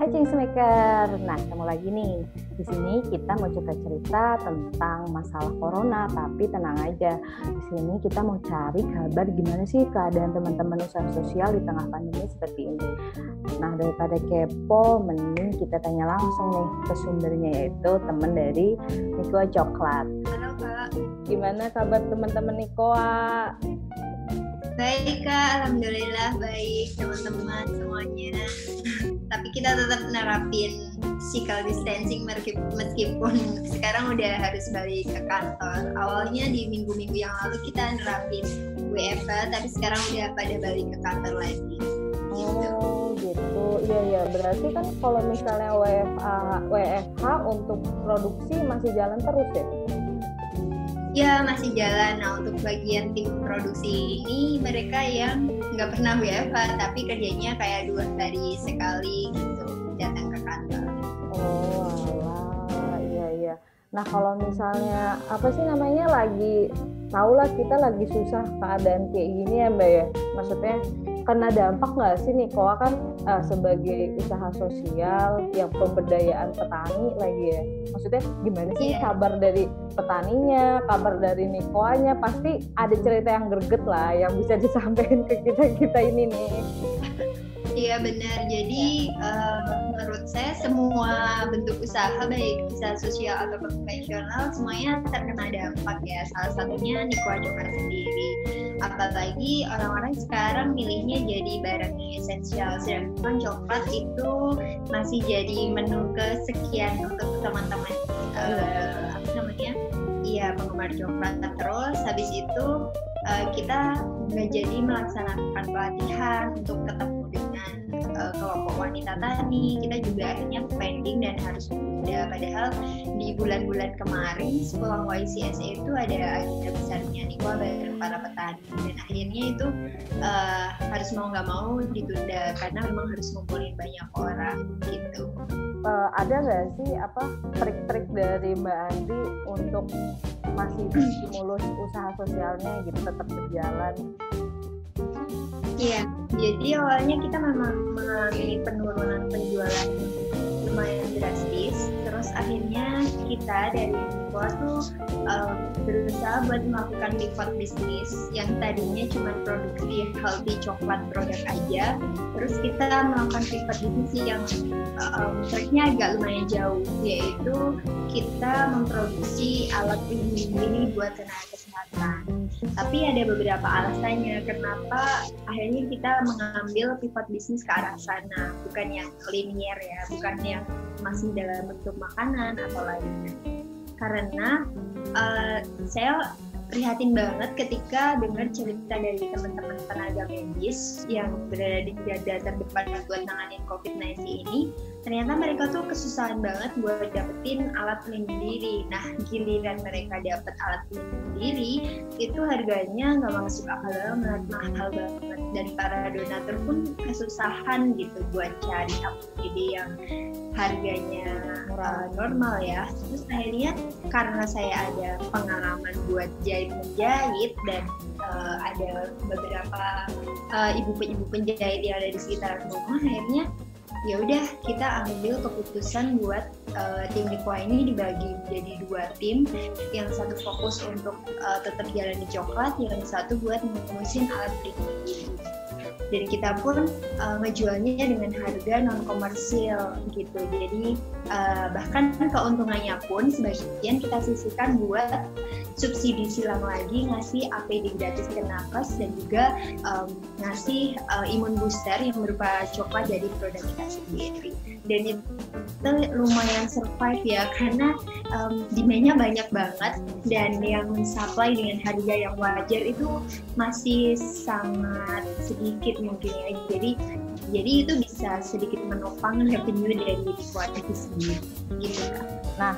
Hai Maker. Nah, ketemu lagi nih. Di sini kita mau cerita-cerita tentang masalah corona, tapi tenang aja. Di sini kita mau cari kabar gimana sih keadaan teman-teman usaha sosial di tengah pandemi seperti ini. Nah, daripada kepo, mending kita tanya langsung nih ke sumbernya yaitu teman dari Nikoa Coklat. Halo Kak. Gimana kabar teman-teman Nikoa? Baik Kak, Alhamdulillah baik teman-teman semuanya tapi kita tetap nerapin physical distancing meskipun sekarang udah harus balik ke kantor. Awalnya di minggu-minggu yang lalu kita nerapin WFH, tapi sekarang udah pada balik ke kantor lagi. Oh gitu, iya iya. Berarti kan kalau misalnya WFH, WFH untuk produksi masih jalan terus ya? Ya masih jalan. Nah untuk bagian tim produksi ini mereka yang nggak pernah WFH tapi kerjanya kayak dua hari sekali gitu datang ke kantor. Oh alah, iya iya. Nah kalau misalnya apa sih namanya lagi tau lah kita lagi susah keadaan kayak gini ya mbak ya. Maksudnya kena dampak nggak sih nih Koa kan uh, sebagai usaha sosial yang pemberdayaan petani lagi ya maksudnya gimana sih yeah. kabar dari petaninya kabar dari Nikoanya pasti ada cerita yang greget lah yang bisa disampaikan ke kita kita ini nih Iya benar. Jadi uh, menurut saya semua bentuk usaha baik usaha sosial atau konvensional semuanya terkena dampak ya. Salah satunya Niko Ajoka sendiri. Apalagi orang-orang sekarang milihnya jadi barang esensial sedangkan coklat itu masih jadi menu kesekian untuk teman-teman apa namanya? Iya penggemar coklat. Terus habis itu uh, kita nggak jadi melaksanakan pelatihan untuk ketemu uh, kelompok wanita tani. Kita juga akhirnya pending dan harus menunda. Padahal di bulan-bulan kemarin sepulang YCSA itu ada agenda besarnya nih bareng para petani. Dan akhirnya itu uh, harus mau nggak mau ditunda karena memang harus ngumpulin banyak orang gitu. Uh, ada nggak sih apa trik-trik dari Mbak Andi untuk masih stimulus usaha sosialnya gitu tetap berjalan? Iya, jadi awalnya kita memang mengalami penurunan penjualan lumayan drastis. Terus akhirnya kita dari Nico tuh um, berusaha buat melakukan pivot bisnis yang tadinya cuma produksi healthy coklat produk aja. Terus kita melakukan pivot bisnis yang um, tracknya agak lumayan jauh, yaitu kita memproduksi alat diri buat tenaga kesehatan tapi ada beberapa alasannya kenapa akhirnya kita mengambil pivot bisnis ke arah sana bukan yang linear ya bukan yang masih dalam bentuk makanan atau lainnya. Karena uh, saya prihatin banget ketika dengar cerita dari teman-teman tenaga medis yang berada di garda terdepan buat nanganin COVID-19 ini, ternyata mereka tuh kesusahan banget buat dapetin alat pelindung diri. Nah, giliran mereka dapet alat pelindung diri, itu harganya nggak masuk akal banget, mahal banget. Dan para donatur pun kesusahan gitu buat cari APD yang harganya uh, normal ya. Terus akhirnya karena saya ada pengalaman buat jadi menjahit dan uh, ada beberapa uh, ibu-ibu penjahit yang ada di sekitar rumah akhirnya ya udah kita ambil keputusan buat uh, tim Nikwa ini dibagi menjadi dua tim. Yang satu fokus untuk uh, tetap jalan di coklat yang satu buat mengurusin alat pelindung dan kita pun uh, ngejualnya dengan harga non komersil gitu. Jadi uh, bahkan keuntungannya pun sebagian kita sisihkan buat subsidi silang lagi ngasih APD gratis ke nakes dan juga um, ngasih uh, imun booster yang berupa coklat jadi produk kita sendiri. Dan itu lumayan survive ya karena um, demandnya banyak banget dan yang supply dengan harga yang wajar itu masih sangat sedikit mungkin ya. Jadi jadi itu bisa sedikit menopang revenue dari kualitas sendiri gitu kan nah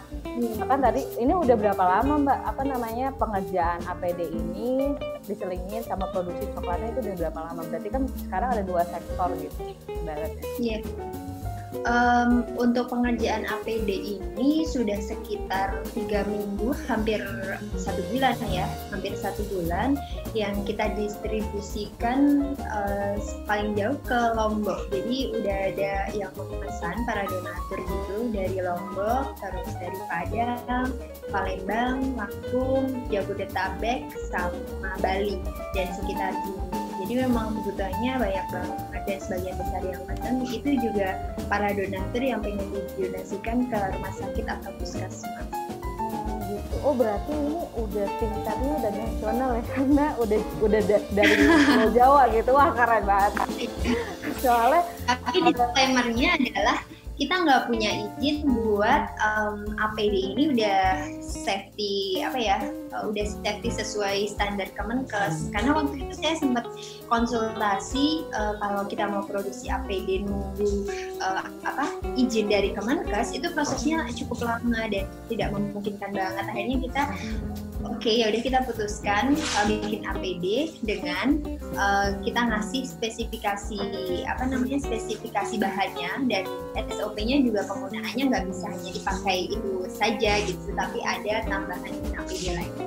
hmm. kan tadi ini udah berapa lama mbak? Apa namanya pengerjaan APD ini diselingin sama produksi coklatnya itu udah berapa lama? Berarti kan sekarang ada dua sektor gitu ibaratnya. Iya um, untuk pengerjaan APD ini sudah sekitar tiga minggu, hampir satu bulan ya, hampir satu bulan yang kita distribusikan uh, paling jauh ke Lombok. Jadi udah ada yang memesan para donatur gitu dari Lombok, terus dari Padang, Palembang, Lampung, Jabodetabek, sama Bali dan sekitar ini jadi memang kebutuhannya banyak banget dan sebagian besar yang pesan itu juga para donatur yang pengen didonasikan ke rumah sakit atau puskesmas gitu. Oh berarti ini udah tingkatnya udah nasional ya karena udah udah da dari Jawa gitu wah keren banget. Soalnya tapi disclaimernya adalah kita nggak punya izin buat um, APD ini udah safety apa ya uh, udah safety sesuai standar Kemenkes. Karena waktu itu saya sempat konsultasi uh, kalau kita mau produksi APD nunggu uh, apa izin dari Kemenkes itu prosesnya cukup lama dan tidak memungkinkan banget. Akhirnya kita Oke, okay, ya udah kita putuskan uh, bikin APD dengan uh, kita ngasih spesifikasi apa namanya spesifikasi bahannya dan SOP-nya juga penggunaannya nggak bisa hanya dipakai itu saja gitu, tapi ada tambahan APD lainnya.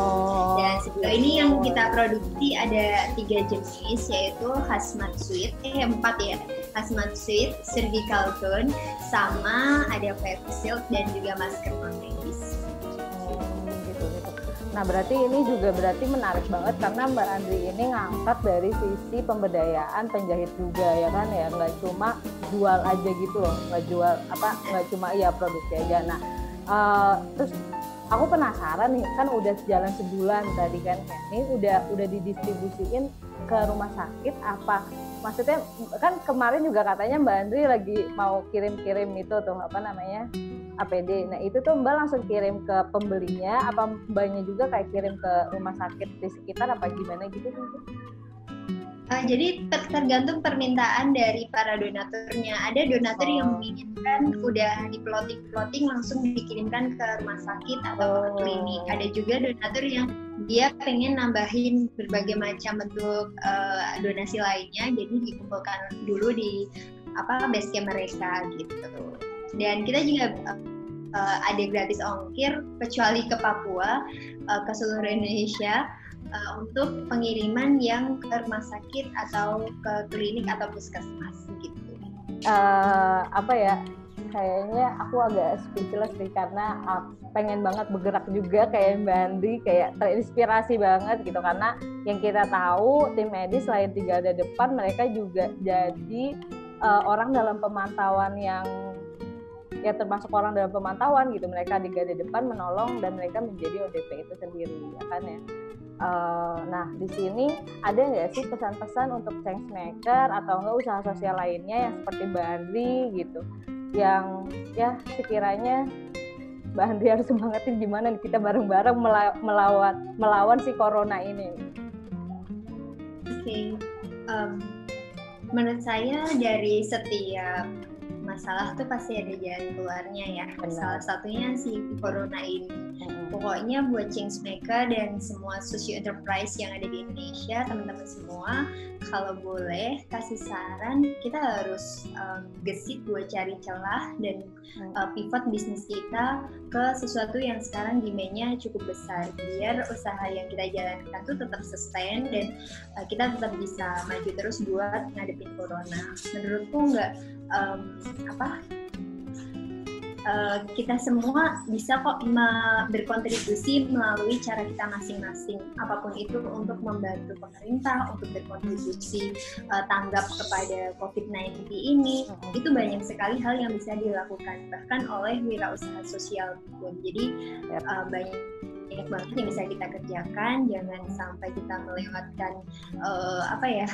Oh. Dan sejauh ini yang kita produksi ada tiga jenis yaitu hazmat suite, eh empat ya, hazmat suite, cervical tone, sama ada face shield dan juga masker medis. Nah berarti ini juga berarti menarik banget karena Mbak Andri ini ngangkat dari sisi pemberdayaan penjahit juga ya kan ya? Nggak cuma jual aja gitu loh nggak jual apa nggak cuma ya produksi aja. Nah uh, terus aku penasaran nih kan udah jalan sebulan tadi kan ini udah udah didistribusiin ke rumah sakit apa? Maksudnya kan kemarin juga katanya Mbak Andri lagi mau kirim-kirim itu tuh apa namanya APD. Nah itu tuh Mbak langsung kirim ke pembelinya, apa Mbaknya juga kayak kirim ke rumah sakit di sekitar apa gimana gitu? Uh, jadi tergantung permintaan dari para donaturnya. Ada donatur oh. yang menginginkan udah di plotting langsung dikirimkan ke rumah sakit atau oh. ke klinik. Ada juga donatur yang dia pengen nambahin berbagai macam bentuk uh, donasi lainnya, jadi dikumpulkan dulu di apa base camp mereka gitu. Dan kita juga uh, ada gratis ongkir kecuali ke Papua uh, ke seluruh Indonesia uh, untuk pengiriman yang ke rumah sakit atau ke klinik atau puskesmas gitu. Uh, apa ya? Kayaknya aku agak speechless sih karena uh, pengen banget bergerak juga kayak Mbak Andi, kayak terinspirasi banget gitu karena yang kita tahu tim medis selain tiga ada depan mereka juga jadi uh, orang dalam pemantauan yang ya termasuk orang dalam pemantauan gitu mereka di garda depan menolong dan mereka menjadi ODP itu sendiri ya kan ya uh, nah di sini ada nggak sih pesan-pesan untuk change maker atau enggak usaha sosial lainnya yang seperti Mbak Andri gitu yang ya sekiranya Mbak Andri harus semangatin gimana kita bareng-bareng melawan melawan si corona ini. Oke, um, menurut saya dari setiap masalah tuh pasti ada jalan keluarnya ya. Benar. Salah satunya si corona ini. Hmm. Pokoknya buat change maker dan semua socio enterprise yang ada di Indonesia, teman-teman semua, kalau boleh kasih saran, kita harus um, gesit buat cari celah dan uh, pivot bisnis kita ke sesuatu yang sekarang demandnya cukup besar, biar usaha yang kita jalankan tuh tetap sustain dan uh, kita tetap bisa maju terus buat ngadepin corona. Menurutku nggak um, apa Uh, kita semua bisa kok berkontribusi melalui cara kita masing-masing. Apa pun itu untuk membantu pemerintah untuk berkontribusi uh, tanggap kepada COVID-19 ini itu banyak sekali hal yang bisa dilakukan bahkan oleh wirausaha sosial pun. Jadi uh, banyak banyak banget yang bisa kita kerjakan. Jangan sampai kita melewatkan uh, apa ya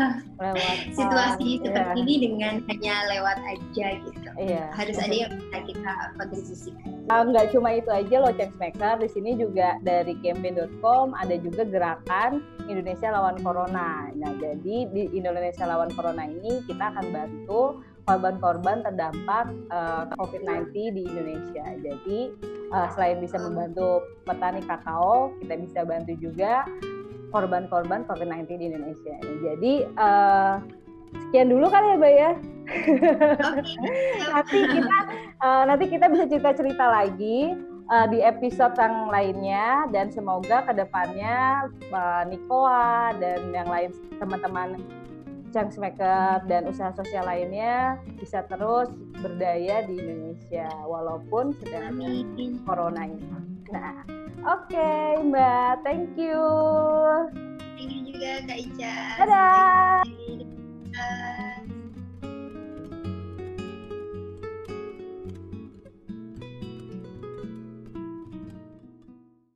situasi seperti yeah. ini dengan hanya lewat aja gitu. Yeah. harus ada yang bisa kita kontribusikan. Uh, nggak cuma itu aja loh maker di sini juga dari campaign.com ada juga gerakan Indonesia lawan Corona. Nah jadi di Indonesia lawan Corona ini kita akan bantu korban-korban terdampak uh, eh, COVID-19 di Indonesia. Jadi uh, selain bisa membantu petani kakao, kita bisa bantu juga korban-korban COVID-19 di Indonesia. Jadi uh, sekian dulu kali ya Mbak ya. nanti kita uh, nanti kita bisa cerita-cerita lagi uh, di episode yang lainnya dan semoga ke depannya uh, Nikoa dan yang lain teman-teman Changemaker dan usaha sosial lainnya bisa terus berdaya di Indonesia walaupun sedang corona ini. Nah, oke okay, Mbak, thank you. Thank you juga Kak Ica. Dadah.